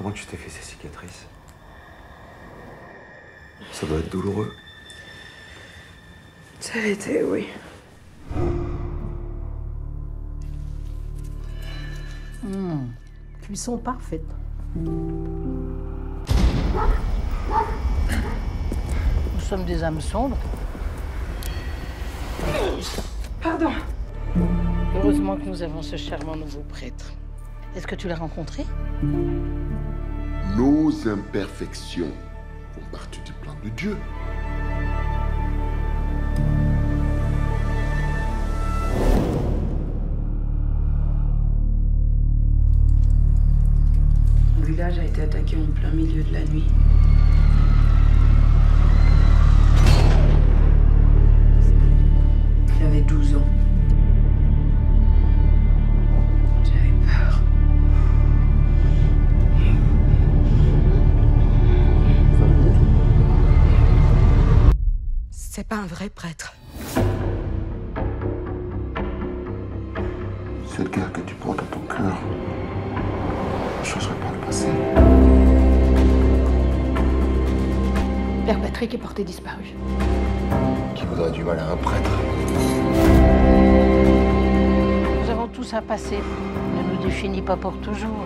Comment tu t'es fait ces cicatrices? Ça doit être douloureux. Ça a été, oui. Cuisson parfaite. Nous sommes des âmes sombres. Pardon. Heureusement que nous avons ce charmant nouveau prêtre. Est-ce que tu l'as rencontré? Nos imperfections font partie du plan de Dieu. Le village a été attaqué en plein milieu de la nuit. C'est pas un vrai prêtre. Cette guerre que tu portes dans ton cœur ne changerait pas le passé. Père Patrick est porté disparu. Qui voudrait du mal à un prêtre Nous avons tous un passé. Ne nous définit pas pour toujours.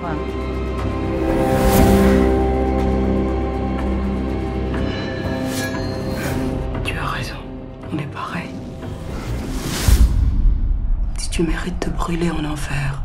On est pareil. Si tu mérites de brûler en enfer,